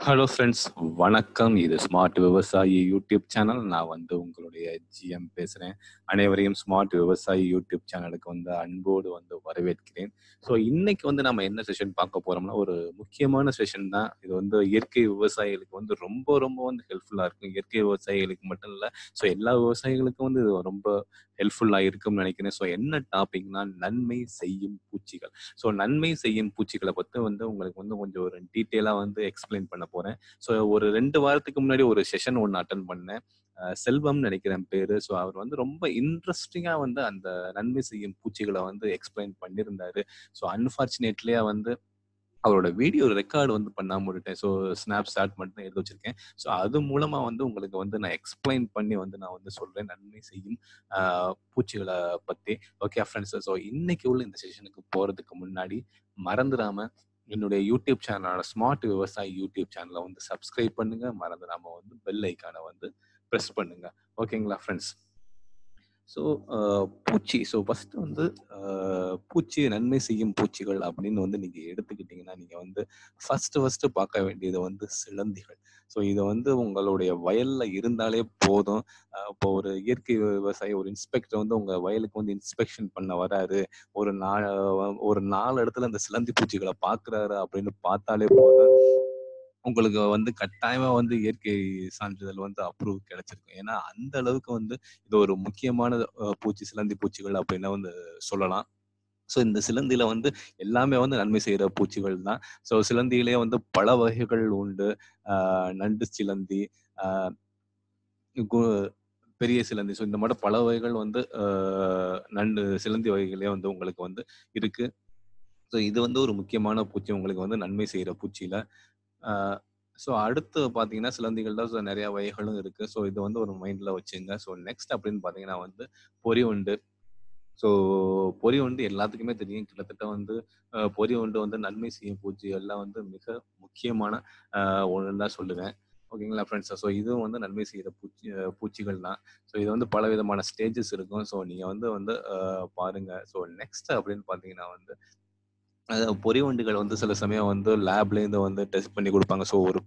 Hello friends வணக்கம். இது smart விவசாயி யூடியூப் சேனல் நான் வந்து உங்களுடைய ஜிஎம் பேசுகிறேன் அனைவரையும் ஸ்மார்ட் விவசாயி யூடியூப் சேனலுக்கு வந்து அன்போடு வந்து வரவேற்கிறேன். ஸோ இன்னைக்கு வந்து நம்ம என்ன செஷன் பார்க்க போறோம்னா ஒரு முக்கியமான செஷன் தான். இது வந்து இயற்கை விவசாயிகளுக்கு வந்து ரொம்ப ரொம்ப வந்து ஹெல்ப்ஃபுல்லாக இருக்கும். இயற்கை விவசாயிகளுக்கு மட்டும் இல்லை. ஸோ எல்லா விவசாயிகளுக்கும் வந்து இது ரொம்ப ஹெல்ப்ஃபுல்லாக இருக்கும்னு நினைக்கிறேன். ஸோ என்ன டாபிக்னா நன்மை செய்யும் பூச்சிகள். ஸோ நன்மை செய்யும் பூச்சிகளை பற்றி வந்து உங்களுக்கு வந்து கொஞ்சம் ஒரு டீட்டெயிலாக வந்து எக்ஸ்பிளைன் பண்ண போகிறேன் ஸோ ஒரு ரெண்டு வாரத்துக்கு முன்னாடி ஒரு செஷன் ஒன்று அட்டன் பண்ணேன். செல்வம் நினைக்கிறேன் பேரு. ஸோ அவர் வந்து ரொம்ப இன்ட்ரெஸ்டிங்காக வந்து அந்த நன்மை செய்யும் பூச்சிகளை வந்து எக்ஸ்பிளைன் பண்ணியிருந்தாரு. ஸோ அன்ஃபார்ச்சுனேட்லியாக வந்து அவரோட வீடியோ ரெக்கார்டு வந்து பண்ணாமல் விட்டுட்டேன். ஸோ ஸ்னாப் ஸ்டார்ட் மட்டும் தான் எடுத்து வச்சிருக்கேன். ஸோ அது மூலமாக வந்து உங்களுக்கு வந்து நான் எக்ஸ்பிளைன் பண்ணி வந்து நான் வந்து சொல்கிறேன் நன்மை செய்யும் பூச்சிகளை பற்றி ஓகே ஃப்ரெண்ட்ஸ் ஸோ இன்னைக்கு உள்ள இந்த செஷனுக்கு போகிறதுக்கு முன்னாடி மறந்துடாம என்னுடைய யூடியூப் சேனலான ஸ்மார்ட் விவசாயி யூடியூப் சேனலை வந்து சப்ஸ்கிரைப் பண்ணுங்க. மறந்துடாம வந்து பெல் ஐக்கானை வந்து ப்ரெஸ் பண்ணுங்க. ஓகேங்களா ஃப்ரெண்ட்ஸ் ஸோ uh, பூச்சி. ஸோ ஃபர்ஸ்ட் வந்து uh, பூச்சி நன்மை செய்யும் பூச்சிகள் அப்படின்னு வந்து நீங்க எடுத்துக்கிட்டீங்கன்னா நீங்கள் வந்து ஃபர்ஸ்ட் ஃபஸ்ட்டு பார்க்க வேண்டியது வந்து சிலந்திகள். ஸோ இது வந்து உங்களுடைய வயல்ல இருந்தாலே போதும். இப்போ ஒரு இயற்கை விவசாயி ஒரு இன்ஸ்பெக்டர் வந்து உங்கள் வயலுக்கு வந்து இன்ஸ்பெக்ஷன் பண்ண வராரு. ஒரு நாள் ஒரு நாலு இடத்துல அந்த சிலந்தி பூச்சிகளை பார்க்குறாரு அப்படின்னு பார்த்தாலே போதும். உங்களுக்கு வந்து கட்டாயமா வந்து இயற்கை சான்றிதழ் வந்து அப்ரூவ் கிடைச்சிருக்கும். ஏன்னா அந்த அளவுக்கு வந்து இது ஒரு முக்கியமான பூச்சி சிலந்தி பூச்சிகள் அப்படின்னு வந்து சொல்லலாம். ஸோ இந்த சிலந்தியில வந்து எல்லாமே வந்து நன்மை செய்யற பூச்சிகள் தான். ஸோ சிலந்தியிலே வந்து பல வகைகள் உண்டு. ஆஹ் நண்டு சிலந்தி கு- பெரிய சிலந்தி. ஸோ இந்த மாதிரி பல வகைகள் வந்து ஆஹ் நண்டு சிலந்தி வகைகளே வந்து உங்களுக்கு வந்து இருக்கு. ஸோ இது வந்து ஒரு முக்கியமான பூச்சி. உங்களுக்கு வந்து நன்மை செய்யற பூச்சியில ஸோ அடுத்து பார்த்தீங்கன்னா சிலந்திகள்ல so நிறைய வகைகளும் இருக்கு. ஸோ இது வந்து ஒரு மைண்ட்ல வச்சுங்க. ஸோ நெக்ஸ்ட் அப்படின்னு பார்த்தீங்கன்னா வந்து பொறி உண்டு. ஸோ பொறி உண்டு எல்லாத்துக்குமே தெரியும். கிட்டத்தட்ட வந்து பொறி உண்டு வந்து நன்மை செய்யும் பூச்சி எல்லாம் வந்து மிக முக்கியமான ஒன்று தான் சொல்லுவேன். ஓகேங்களா ஃப்ரெண்ட்ஸ் ஸோ இதுவும் வந்து நன்மை செய்கிற பூச்சி பூச்சிகள் தான். ஸோ இது வந்து பல விதமான ஸ்டேஜஸ் இருக்கும். ஸோ நீங்கள் வந்து வந்து பாருங்க. ஸோ நெக்ஸ்ட் அப்படின்னு பார்த்தீங்கன்னா வந்து பொறி வண்டுகள் வந்து சில சமயம் வந்து லேப்லேருந்து வந்து டெஸ்ட் பண்ணி கொடுப்பாங்க. ஸோ ஒரு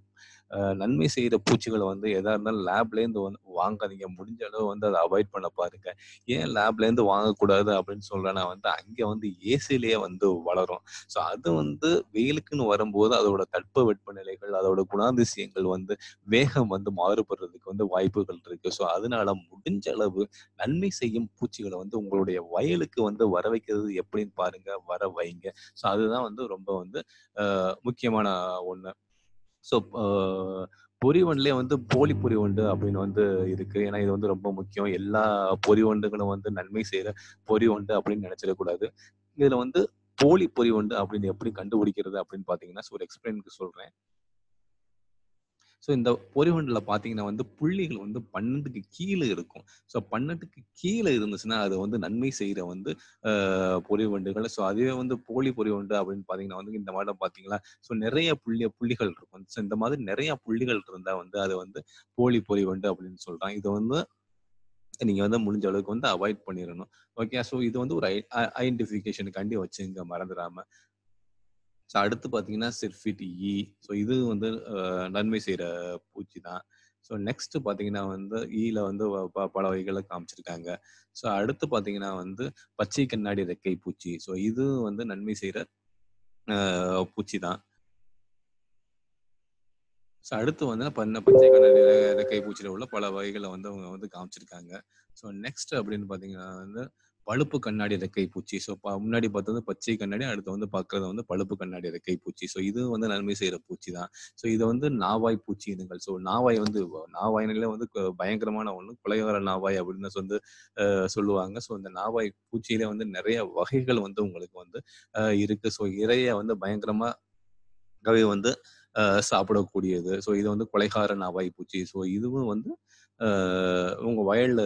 நன்மை செய்கிற பூச்சிகளை வந்து எதா இருந்தாலும் லேப்லேருந்து வந்து வாங்காதீங்க. முடிஞ்ச அளவு வந்து அதை அவாய்ட் பண்ண பாருங்க. ஏன் லேப்லேருந்து வாங்கக்கூடாது அப்படின்னு சொல்றேன்னா வந்து அங்கே வந்து ஏசிலேயே வந்து வளரும். ஸோ அது வந்து வெயிலுக்குன்னு வரும்போது அதோட தட்ப வெப்பநிலைகள் அதோட குணாதிசயங்கள் வந்து வேகம் வந்து மாறுபடுறதுக்கு வந்து வாய்ப்புகள் இருக்கு. ஸோ அதனால முடிஞ்ச அளவு நன்மை செய்யும் பூச்சிகளை வந்து உங்களுடைய வயலுக்கு வந்து வர வைக்கிறது எப்படின்னு பாருங்க. வர வைங்க. ஸோ அதுதான் வந்து ரொம்ப வந்து முக்கியமான ஒன்று ஸோ பொறி வண்டுலேயே வந்து போலி பொறி வண்டு அப்படின்னு வந்து இருக்கு. ஏன்னா இது வந்து ரொம்ப முக்கியம். எல்லா பொறி வண்டுகளும் வந்து நன்மை செய்யற பொறி வண்டு அப்படின்னு நினைச்சிடக்கூடாது இதுல வந்து போலி பொறி வண்டு அப்படின்னு எப்படி கண்டுபிடிக்கிறது அப்படின்னு பாத்தீங்கன்னா ஒரு எக்ஸ்பிளைனுக்கு சொல்றேன். ஸோ இந்த பொறிவண்டில் பார்த்தீங்கன்னா வந்து புள்ளிகள் வந்து பன்னெண்டுக்கு கீழே இருக்கும். ஸோ பன்னெண்டுக்கு கீழே இருந்துச்சுன்னா அது வந்து நன்மை செய்கிற வந்து ஆஹ், பொறிவண்டுகள் ஸோ அதுவே வந்து போலி பொறிவண்டு அப்படின்னு பார்த்தீங்கன்னா வந்து இந்த மாதிரி பார்த்தீங்களா ஸோ நிறைய புள்ளி புள்ளிகள் இருக்கும். ஸோ இந்த மாதிரி நிறைய புள்ளிகள் இருந்தால் வந்து அது வந்து போலி பொறிவண்டு அப்படின்னு சொல்கிறாங்க இது வந்து நீங்க வந்து முடிஞ்ச அளவுக்கு வந்து அவாய்ட் பண்ணிடணும் ஓகே ஸோ இது வந்து ஒரு ஐடென்டிஃபிகேஷனுக்காண்டி வச்சுங்க மறந்துடாம ஸோ அடுத்து பார்த்தீங்கன்னா சிர்ஃபிட் இ. ஸோ இது வந்து நன்மை செய்கிற பூச்சி தான். ஸோ நெக்ஸ்ட் பார்த்தீங்கன்னா வந்து ஈல வந்து பல வகைகளை காமிச்சிருக்காங்க. ஸோ அடுத்து பார்த்தீங்கன்னா வந்து பச்சை கண்ணாடி ரெக்கை பூச்சி. ஸோ இது வந்து நன்மை செய்கிற பூச்சி தான். ஸோ அடுத்து வந்து பண்ண பச்சை கண்ணாடி ரெக்கை பூச்சியில் உள்ள பல வகைகளை வந்து அவங்க வந்து காமிச்சிருக்காங்க. ஸோ நெக்ஸ்ட் அப்படின்னு பார்த்தீங்கன்னா வந்து பழுப்பு கண்ணாடி ரெக்கை பூச்சி ஸோ முன்னாடி பார்த்தது பச்சை கண்ணாடி அடுத்து வந்து பார்க்கறது வந்து பழுப்பு கண்ணாடி ரெக்கை பூச்சி ஸோ இது வந்து நன்மை செய்கிற பூச்சி தான். ஸோ இது வந்து நாவாய் பூச்சி இனங்கள் ஸோ நாவாய் வந்து நாவாயினிலே வந்து பயங்கரமான ஒன்று கொலைகார நாவாய் அப்படின்னு வந்து சொல்லுவாங்க. ஸோ இந்த நாவாய் பூச்சியில வந்து நிறைய வகைகள் வந்து உங்களுக்கு வந்து இருக்கு. ஸோ இறைய வந்து பயங்கரமாகவே வந்து சாப்பிடக்கூடியது. ஸோ இது வந்து கொலைகார நாவாய் பூச்சி. ஸோ இதுவும் வந்து உங்க வயல்ல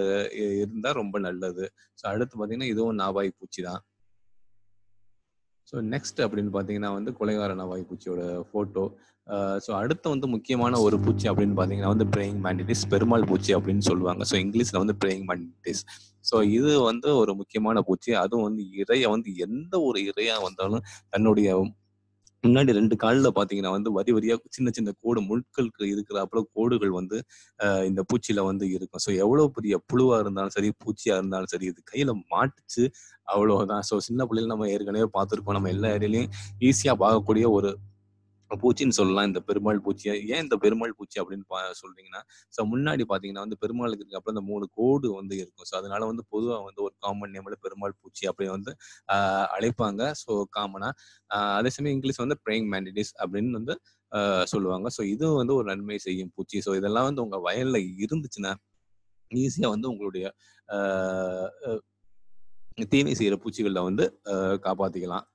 இருந்தா ரொம்ப நல்லது. ஸோ அடுத்து பார்த்தீங்கன்னா இதுவும் நாவாய் பூச்சி தான். ஸோ நெக்ஸ்ட் அப்படின்னு பார்த்தீங்கன்னா வந்து கொலைகார நாவாய் பூச்சியோட ஃபோட்டோ ஸோ அடுத்து வந்து முக்கியமான ஒரு பூச்சி அப்படின்னு பார்த்தீங்கன்னா வந்து பிரேயிங் மேண்டிட்டிஸ் பெருமாள் பூச்சி அப்படின்னு சொல்லுவாங்க. ஸோ இங்கிலீஷில் வந்து பிரேயிங் மேண்டிட்டிஸ் ஸோ இது வந்து ஒரு முக்கியமான பூச்சி. அதுவும் வந்து இறைய வந்து எந்த ஒரு இறையா வந்தாலும் தன்னுடைய முன்னாடி ரெண்டு காலில் பாத்தீங்கன்னா வந்து வரி வரியா சின்ன சின்ன கோடு முட்களுக்கு இருக்கிறாப்புல கோடுகள் வந்து இந்த பூச்சியில வந்து இருக்கும். ஸோ எவ்வளவு பெரிய புழுவா இருந்தாலும் சரி பூச்சியா இருந்தாலும் சரி இது கையில மாட்டுச்சு அவ்வளவுதான். ஸோ சின்ன பிள்ளைல நம்ம ஏற்கனவே பார்த்துருக்கோம் நம்ம எல்லா ஏரியாலையும் ஈஸியா பார்க்கக்கூடிய ஒரு பூச்சின்னு சொல்லலாம். இந்த பெருமாள் பூச்சியை ஏன் இந்த பெருமாள் பூச்சி அப்படின்னு பா- சொல்றீங்கன்னா ஸோ முன்னாடி பாத்தீங்கன்னா வந்து பெருமாளுக்கு இருக்க அப்புறம் இந்த மூணு கோடு வந்து இருக்கும். ஸோ அதனால வந்து பொதுவாக வந்து ஒரு காமன் நேம்ல பெருமாள் பூச்சி அப்படி வந்து அழைப்பாங்க. ஸோ காமனா அதே சமயம் இங்கிலீஷ் வந்து ப்ரேயிங் மேண்டிடிஸ் அப்படின்னு வந்து சொல்லுவாங்க. ஸோ இது வந்து ஒரு நன்மை செய்யும் பூச்சி. ஸோ இதெல்லாம் வந்து உங்க வயல்ல இருந்துச்சுன்னா ஈஸியா வந்து உங்களுடைய தீமை செய்யற பூச்சிகளில் வந்து காப்பாற்றிக்கலாம் காப்பாத்திக்கலாம்.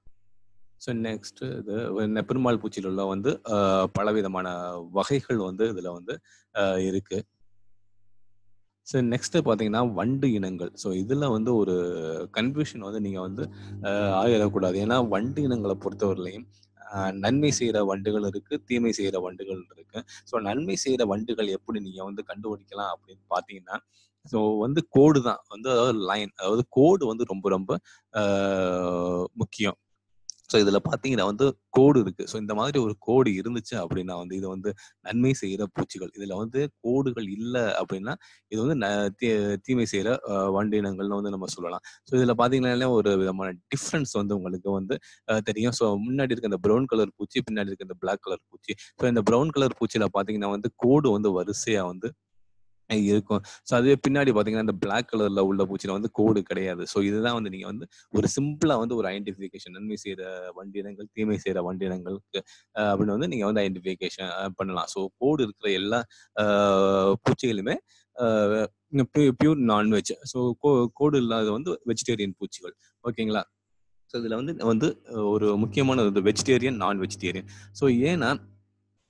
ஸோ நெக்ஸ்ட் இது நெப்பெருமாள் பூச்சியில் உள்ள வந்து பலவிதமான வகைகள் வந்து இதில் வந்து இருக்கு. ஸோ நெக்ஸ்ட் பார்த்தீங்கன்னா வண்டு இனங்கள். ஸோ இதில் வந்து ஒரு கன்ஃபியூஷன் வந்து நீங்கள் வந்து ஆகிடக்கூடாது ஏன்னா வண்டு இனங்களை பொறுத்தவரையிலையும் நன்மை செய்கிற வண்டுகள் இருக்கு தீமை செய்கிற வண்டுகள் இருக்கு. ஸோ நன்மை செய்கிற வண்டுகள் எப்படி நீங்கள் வந்து கண்டுபிடிக்கலாம் அப்படின்னு பார்த்தீங்கன்னா ஸோ வந்து கோடு தான். வந்து அதாவது லைன் அதாவது கோடு வந்து ரொம்ப ரொம்ப முக்கியம். ஸோ இதுல பாத்தீங்கன்னா வந்து கோடு இருக்கு. ஸோ இந்த மாதிரி ஒரு கோடு இருந்துச்சு அப்படின்னா வந்து இது வந்து நன்மை செய்யற பூச்சிகள். இதுல வந்து கோடுகள் இல்லை அப்படின்னா இது வந்து ந- தீ- தீமை செய்யற வண்டினங்கள்னு வந்து நம்ம சொல்லலாம். ஸோ இதுல பாத்தீங்கன்னா ஒரு விதமான டிஃப்ரென்ஸ் வந்து உங்களுக்கு வந்து தெரியும். ஸோ முன்னாடி இருக்க இந்த ப்ரௌன் கலர் பூச்சி பின்னாடி இருக்க இந்த பிளாக் கலர் பூச்சி. ஸோ இந்த ப்ரௌன் கலர் பூச்சியில பாத்தீங்கன்னா வந்து கோடு வந்து வரிசையா வந்து இருக்கும். ஸோ அதுவே பின்னாடி பார்த்தீங்கன்னா இந்த பிளாக் கலர்ல உள்ள பூச்சியில வந்து கோடு கிடையாது. ஸோ இதுதான் வந்து நீங்க வந்து ஒரு சிம்பிளா வந்து ஒரு ஐடென்டிஃபிகேஷன் நன்மை செய்யற வண்டினங்கள் தீமை செய்யற வண்டினங்களுக்கு அப்படின்னு வந்து நீங்க வந்து ஐடென்டிஃபிகேஷன் பண்ணலாம். ஸோ கோடு இருக்கிற எல்லா பூச்சிகளுமே பியூர் நான்வெஜ் ஸோ கோடு இல்லாத வந்து வெஜிடேரியன் பூச்சிகள். ஓகேங்களா? ஸோ இதுல வந்து வந்து ஒரு முக்கியமானது வெஜிடேரியன் நான் வெஜிடேரியன் ஸோ ஏன்னா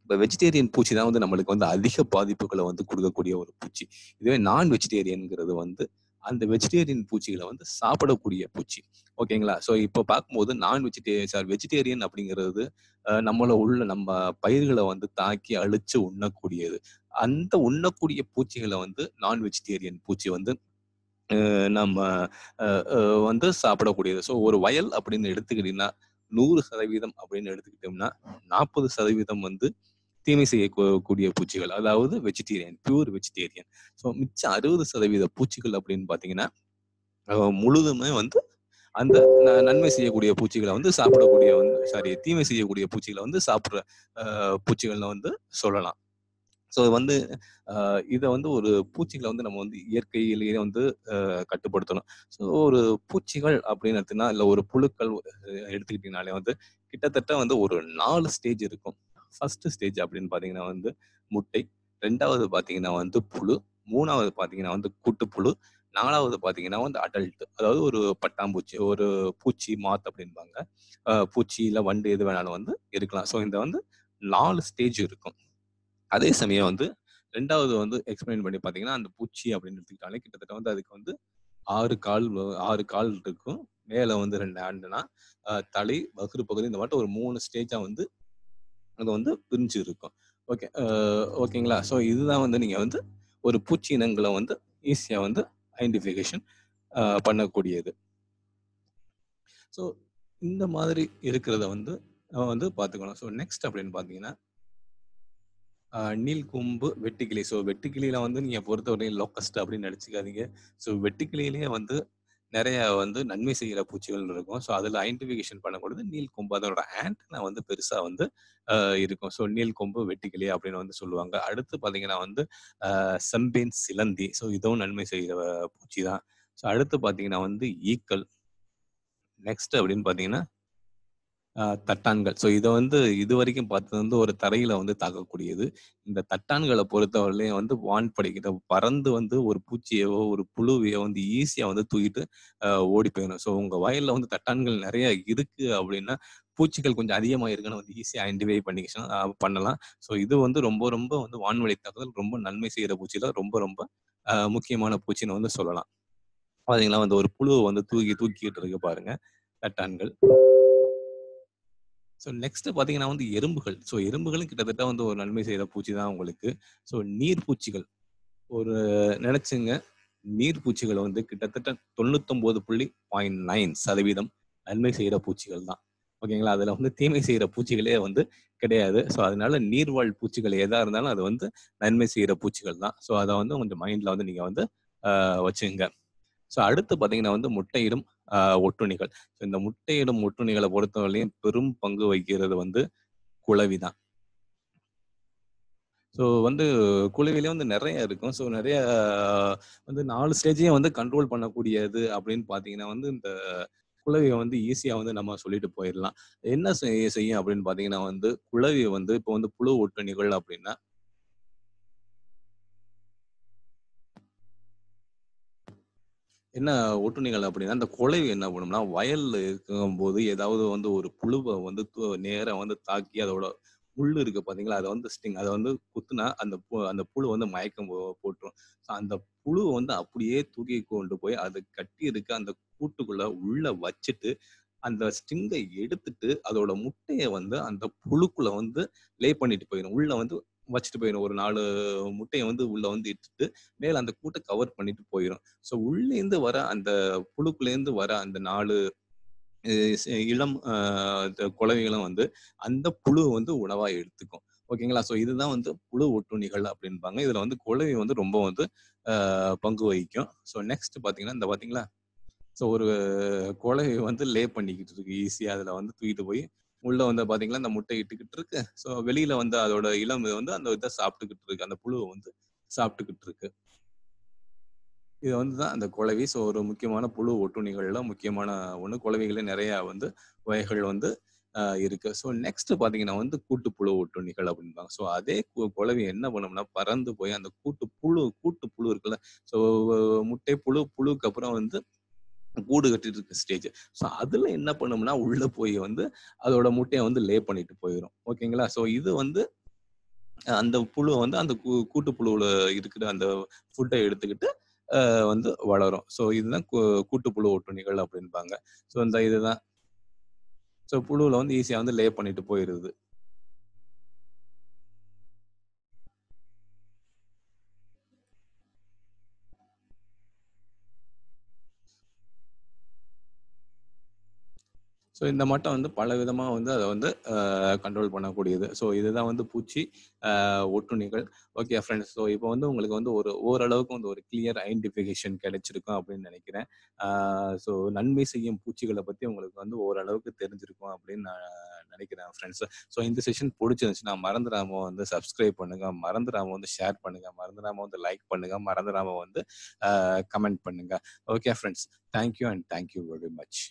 இப்போ வெஜிடேரியன் பூச்சி தான் வந்து நம்மளுக்கு வந்து அதிக பாதிப்புகளை வந்து கொடுக்கக்கூடிய ஒரு பூச்சி. இதுவே நான் வெஜிடேரியன்ங்கிறது வந்து அந்த வெஜிடேரியன் பூச்சிகளை வந்து சாப்பிடக்கூடிய பூச்சி. ஓகேங்களா? ஸோ இப்போ பார்க்கும்போது நான் வெஜிடேரியன் சார் வெஜிடேரியன் அப்படிங்கிறது நம்மள உள்ள நம்ம பயிர்களை வந்து தாக்கி அழிச்சு உண்ணக்கூடியது. அந்த உண்ணக்கூடிய பூச்சிகளை வந்து நான் வெஜிடேரியன் பூச்சி வந்து நம்ம அஹ், அஹ், வந்து சாப்பிடக்கூடியது. ஸோ ஒரு வயல் அப்படின்னு எடுத்துக்கிட்டீங்கன்னா நூறு சதவீதம் அப்படின்னு எடுத்துக்கிட்டோம்னா நாற்பது சதவீதம் வந்து தீமை செய்யக்கூடிய பூச்சிகள் அதாவது வெஜிடேரியன் பியூர் வெஜிடேரியன் ஸோ மிச்சம் அறுபது சதவீத பூச்சிகள் அப்படின்னு பார்த்தீங்கன்னா முழுதுமே வந்து அந்த நன்மை செய்யக்கூடிய பூச்சிகளை வந்து சாப்பிடக்கூடிய வந்து சாரி தீமை செய்யக்கூடிய பூச்சிகளை வந்து சாப்பிட்ற பூச்சிகள்னு வந்து சொல்லலாம். ஸோ வந்து இதை வந்து ஒரு பூச்சிகளை வந்து நம்ம வந்து இயற்கையிலேயே வந்து கட்டுப்படுத்தணும். ஸோ ஒரு பூச்சிகள் அப்படின்னு எடுத்தீங்கன்னா இல்லை ஒரு புழுக்கள் எடுத்துக்கிட்டீங்கனாலே வந்து கிட்டத்தட்ட வந்து ஒரு நாலு ஸ்டேஜ் இருக்கும். ஃபர்ஸ்ட் ஸ்டேஜ் அப்படின்னு பார்த்தீங்கன்னா வந்து முட்டை. ரெண்டாவது பார்த்தீங்கன்னா வந்து புழு. மூணாவது பார்த்தீங்கன்னா வந்து கூட்டுப்புழு. நாலாவது பார்த்தீங்கன்னா வந்து அடல்ட் அதாவது ஒரு பட்டாம்பூச்சி ஒரு பூச்சி மாத் அப்படின்பாங்க பூச்சி இல்லை வண்டு எது வேணாலும் வந்து இருக்கலாம். ஸோ இந்த வந்து நாலு ஸ்டேஜ் இருக்கும். அதே சமயம் வந்து ரெண்டாவது வந்து எக்ஸ்பிளைன் பண்ணி பார்த்தீங்கன்னா அந்த பூச்சி அப்படின்னு எடுத்துக்கிட்டாலே கிட்டத்தட்ட வந்து அதுக்கு வந்து ஆறு கால் ஆறு கால் இருக்கும். மேலே வந்து ரெண்டு ஆண்டுனா தலை வகுறு பகுதி இந்த மாதிரி ஒரு மூணு ஸ்டேஜாக வந்து அது வந்து பிரிஞ்சு இருக்கும் ஓகே ஓகேங்களா? ஸோ இதுதான் வந்து நீங்க வந்து ஒரு பூச்சி இனங்களை வந்து ஈஸியா வந்து ஐடென்டிஃபிகேஷன் பண்ணக்கூடியது. ஸோ இந்த மாதிரி இருக்கிறத வந்து நம்ம வந்து பார்த்துக்கணும். ஸோ நெக்ஸ்ட் அப்படின்னு பார்த்தீங்கன்னா ஆஹ் நீல்கொம்பு வெட்டுக்கிளி. ஸோ வெட்டுக்கிளியில வந்து நீங்க பொறுத்தவரையும் லோக்கஸ்ட் அப்படின்னு நினைச்சுக்காதீங்க. ஸோ வெட்டுக்கிளியிலேயே வந்து நிறைய வந்து நன்மை செய்கிற பூச்சிகள் இருக்கும். ஸோ அதில் ஐடென்டிஃபிகேஷன் பண்ணக்கூடாது நீல்கொம்பு அதோட ஆண்டனா வந்து பெருசாக வந்து இருக்கும். ஸோ நீல்கொம்பு வெட்டிக்கிளி அப்படின்னு வந்து சொல்லுவாங்க. அடுத்து பார்த்தீங்கன்னா வந்து செம்பேன் சிலந்தி. ஸோ இதுவும் நன்மை செய்கிற பூச்சி தான் ஸோ அடுத்து பார்த்தீங்கன்னா வந்து ஈக்கள். நெக்ஸ்ட் அப்படின்னு பார்த்தீங்கன்னா தட்டான்கள். ஸோ இதை வந்து இது வரைக்கும் பார்த்தது வந்து ஒரு தரையில வந்து தாக்கக்கூடியது. இந்த தட்டான்களை பொறுத்தவரையிலையும் வந்து வான் பறந்து வந்து ஒரு பூச்சியவோ ஒரு புழுவையோ வந்து ஈஸியா வந்து தூக்கிட்டு ஓடி போயிடும். ஸோ உங்க வயல்ல வந்து தட்டான்கள் நிறைய இருக்கு அப்படின்னா பூச்சிகள் கொஞ்சம் அதிகமாக இருக்குன்னு வந்து ஈஸியாக ஐடென்டிஃபை பண்ணிக்கலாம் பண்ணலாம். ஸோ இது வந்து ரொம்ப ரொம்ப வந்து வான்வழி தாக்குதல் ரொம்ப நன்மை செய்கிற பூச்சியில் ரொம்ப ரொம்ப முக்கியமான பூச்சின்னு வந்து சொல்லலாம். பார்த்தீங்களா வந்து ஒரு புழுவை வந்து தூக்கி தூக்கிட்டு இருக்கு பாருங்க. தட்டான்கள். ஸோ நெக்ஸ்ட் பார்த்தீங்கன்னா வந்து எறும்புகள். ஸோ எறும்புகளும் கிட்டத்தட்ட வந்து ஒரு நன்மை செய்கிற பூச்சி தான் உங்களுக்கு. ஸோ நீர்ப்பூச்சிகள் ஒரு நினைச்சுங்க. நீர்ப்பூச்சிகள் வந்து கிட்டத்தட்ட தொண்ணூத்தொம்பது புள்ளி பாயிண்ட் நைன் சதவீதம் நன்மை செய்கிற பூச்சிகள் தான். ஓகேங்களா? அதில் வந்து தீமை செய்கிற பூச்சிகளே வந்து கிடையாது. ஸோ அதனால நீர்வாழ் பூச்சிகள் எதாக இருந்தாலும் அது வந்து நன்மை செய்கிற பூச்சிகள் தான். ஸோ அதை வந்து கொஞ்சம் மைண்டில் வந்து நீங்கள் வந்து வச்சுங்க. ஸோ அடுத்து பார்த்தீங்கன்னா வந்து முட்டையிடும் ஆஹ் ஸோ இந்த முட்டையிடும் ஒட்டுணிகளை பொறுத்தவரையிலையும் பெரும் பங்கு வகிக்கிறது வந்து குளவி தான். ஸோ வந்து குழுவிலே வந்து நிறைய இருக்கும். ஸோ நிறைய வந்து நாலு ஸ்டேஜையும் வந்து கண்ட்ரோல் பண்ணக்கூடியது அப்படின்னு பார்த்தீங்கன்னா வந்து இந்த குழவியை வந்து ஈஸியாக வந்து நம்ம சொல்லிட்டு போயிடலாம். என்ன செய்ய செய்யும் அப்படின்னு பார்த்தீங்கன்னா வந்து குழவி வந்து இப்போ வந்து புழு ஒட்டுணிகள் அப்படின்னா என்ன ஒட்டுண்ணிகள் அப்படின்னா அந்த குலைவு என்ன பண்ணும்னா வயல்ல இருக்கும்போது ஏதாவது வந்து ஒரு புழுவை வந்து நேரம் வந்து தாக்கி அதோட முள் இருக்கு பாத்தீங்களா அதை வந்து ஸ்டிங் அதை வந்து குத்துனா அந்த பு- அந்த புழு வந்து மயக்கம் போ- போட்டுரும். அந்த புழு வந்து அப்படியே தூக்கி கொண்டு போய் அது கட்டி இருக்க அந்த கூட்டுக்குள்ள உள்ள வச்சுட்டு அந்த ஸ்டிங்கை எடுத்துட்டு அதோட முட்டையை வந்து அந்த புழுக்குள்ள வந்து லே பண்ணிட்டு போயிடும் உள்ள வந்து வச்சுட்டு போயிடும் ஒரு நாலு முட்டையை வந்து உள்ள வந்து இட்டுட்டு மேல அந்த கூட்டை கவர் பண்ணிட்டு போயிடும் ஸோ உள்ளேந்து வர அந்த புழுக்குலேருந்து வர அந்த நாலு இளம் ஆஹ் இந்த வந்து அந்த புழு வந்து உணவா எடுத்துக்கும். ஓகேங்களா? ஸோ இதுதான் வந்து புழு ஒட்டுண்ணிகள் அப்படின்பாங்க. இதுல வந்து குழவி வந்து ரொம்ப வந்து பங்கு வகிக்கும். ஸோ நெக்ஸ்ட் பாத்தீங்கன்னா இந்த பாத்தீங்களா? ஸோ ஒரு குழவி வந்து லே பண்ணிக்கிட்டு இருக்கு. ஈஸியா அதுல வந்து தூக்கிட்டு போய் உள்ள வந்து பாத்தீங்கன்னா அந்த முட்டை இட்டுக்கிட்டு இருக்கு. ஸோ வெளியில வந்து அதோட இளம் வந்து அந்த இதை சாப்பிட்டுக்கிட்டு இருக்கு. அந்த புழுவை வந்து சாப்பிட்டுக்கிட்டு இருக்கு. இது வந்து தான் அந்த குழவி. ஸோ ஒரு முக்கியமான புழு ஒட்டுணிகள்ல முக்கியமான ஒண்ணு. குழவிகளே நிறைய வந்து வகைகள் வந்து இருக்கு. ஸோ நெக்ஸ்ட் பாத்தீங்கன்னா வந்து கூட்டுப்புழு ஒட்டுண்ணிகள் அப்படின்பாங்க ஸோ அதே கு- என்ன பண்ணோம்னா பறந்து போய் அந்த கூட்டு புழு கூட்டு புழு இருக்குல்ல. ஸோ முட்டை புழு புழுக்கு அப்புறம் வந்து கூடு கட்டிட்டு இருக்க ஸ்டேஜ் ஸோ அதுல என்ன பண்ணும்னா உள்ள போய் வந்து அதோட முட்டையை வந்து லே பண்ணிட்டு போயிடும் ஓகேங்களா? ஸோ இது வந்து அந்த புழு வந்து அந்த கூ- கூட்டு புழுவுல இருக்கிற அந்த ஃபுட்டை எடுத்துக்கிட்டு வந்து வளரும். ஸோ இதுதான் கூ- கூட்டுப்புழு ஒட்டுணிகள் அப்படின்பாங்க. ஸோ இந்த இதுதான். ஸோ புழுவில் வந்து ஈஸியாக வந்து லே பண்ணிட்டு போயிடுது ஸோ இந்த மட்டம் வந்து பல விதமாக வந்து அதை வந்து கண்ட்ரோல் பண்ணக்கூடியது. ஸோ இதுதான் வந்து பூச்சி ஒட்டுணிகள் ஒட்டுண்ணிகள். ஓகே ஃப்ரெண்ட்ஸ் ஸோ இப்போ வந்து உங்களுக்கு வந்து ஒரு ஓரளவுக்கு வந்து ஒரு கிளியர் ஐடென்டிஃபிகேஷன் கிடைச்சிருக்கும் அப்படின்னு நினைக்கிறேன். ஸோ நன்மை செய்யும் பூச்சிகளை பற்றி உங்களுக்கு வந்து ஓரளவுக்கு தெரிஞ்சிருக்கும் அப்படின்னு நான் நினைக்கிறேன் ஃப்ரெண்ட்ஸ் ஸோ இந்த செஷன் பிடிச்சிருந்துச்சுன்னா மறந்துடாம வந்து சப்ஸ்கிரைப் பண்ணுங்க. மறந்துடாம வந்து ஷேர் பண்ணுங்க. மறந்துடாம வந்து லைக் பண்ணுங்க. மறந்துடாம வந்து கமெண்ட் பண்ணுங்க. Okay friends thank you and thank you very much